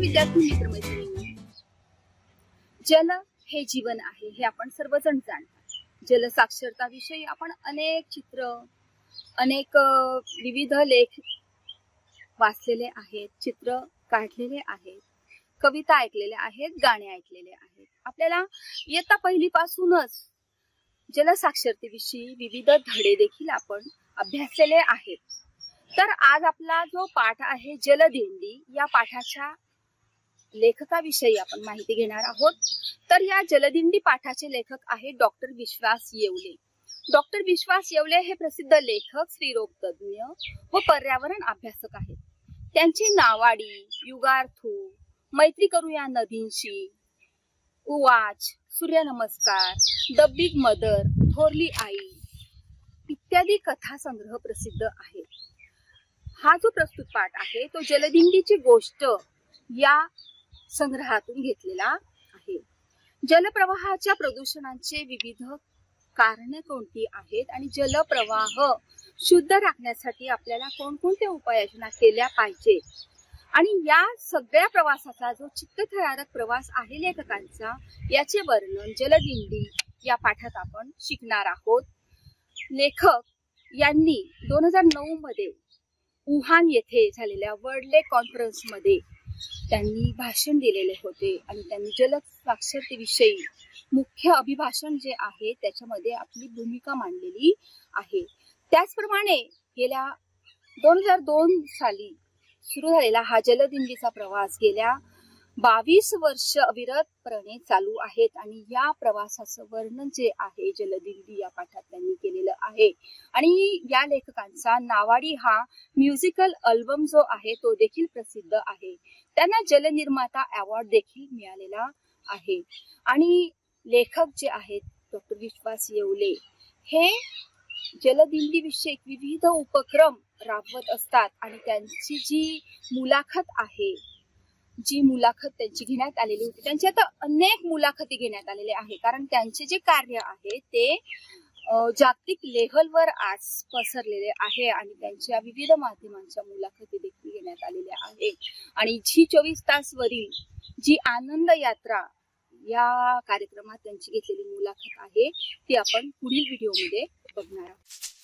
विद्यार्थी मित्रमैत्रिणी जल हे जीवन आहे हे आपण सर्वजण जाणतात. जल साक्षरता विषयी आपण अनेक चित्र अनेक विविध लेख वाचलेले आहेत चित्र काढलेले आहेत कविता ऐकलेल्या आहेत गाणे ऐकलेले आहेत. आपल्याला इयत्ता पहिलीपासूनच जलसाक्षरतेविषयी विविध धडे देखील आपण अभ्यासलेले आहेत. तर आज आपला जो पाठ आहे जलदिंडी या पाठाच्या लेखकाविषयी आपण माहिती घेणार आहोत. तर या जलदिंडी पाठाचे लेखक आहेत डॉक्टर विश्वास येवले. डॉक्टर विश्वास येवले हे प्रसिद्ध लेखक स्त्रीरोग तज्ज्ञ व पर्यावरण अभ्यासक आहेत. त्यांची नावाडी युगार्थू मैत्री करूया नदींशी उवाच सूर्यनमस्कार द मदर थोरली आई इत्यादी कथा संग्रह प्रसिद्ध आहे हा जो प्रस्तुत पाठ आहे तो जलदिंडीची गोष्ट या संग्रहातून घेतलेला आहे. जलप्रवाहाच्या प्रदूषणाचे विविध कारणे कोणती आहेत आणि जलप्रवाह शुद्ध राखण्यासाठी आपल्याला कोणकोणत्या उपाययोजना केल्या पाहिजे? आणि या सगळ्या प्रवासाचा जो चित्तथरारक प्रवास आहे लेखकांचा याचे वर्णन जलदिंडी या पाठात आपण शिकणार आहोत. लेखक यांनी दोन हजार नऊ मध्ये वुहान येथे झालेल्या वर्ल्ड लेक कॉन्फरन्समध्ये मध्ये त्यांनी भाषण दिलेले होते आणि त्यांनी जल साक्षरतेविषयी मुख्य अभिभाषण जे आहे त्याच्यामध्ये आपली भूमिका मांडलेली आहे. त्याचप्रमाणे गेल्या दोन हजार दोन साली सुरू झालेला हा जलदिंडीचा प्रवास गेल्या बावीस वर्ष अविरतपणे चालू आहेत आणि या प्रवासाचं वर्णन जे आहे जलदिंडी या पाठात त्यांनी केलेलं आहे. आणि या लेखकांचा नावाडी हा म्युझिकल अल्बम जो आहे तो देखील प्रसिद्ध आहे. त्यांना जलनिर्माता अवॉर्ड देखील मिळालेला आहे. आणि लेखक जे आहेत डॉक्टर विश्वास येवले हे जलदिंडीविषयक विविध उपक्रम राबवत असतात आणि त्यांची जी मुलाखत आहे जी मुलाखत त्यांची घेण्यात आलेली होती त्यांची आता अनेक मुलाखती घेण्यात आलेल्या आहे कारण त्यांचे जे कार्य आहे ते जागतिक लेव्हलवर आज पसरलेले आहे आणि त्यांच्या विविध माध्यमांच्या मुलाखती देखील घेण्यात आलेल्या आहे आणि झी चोवीस तास वरील जी आनंद यात्रा या कार्यक्रमात त्यांची घेतलेली मुलाखत आहे ती आपण पुढील व्हिडिओमध्ये बघणार आहोत.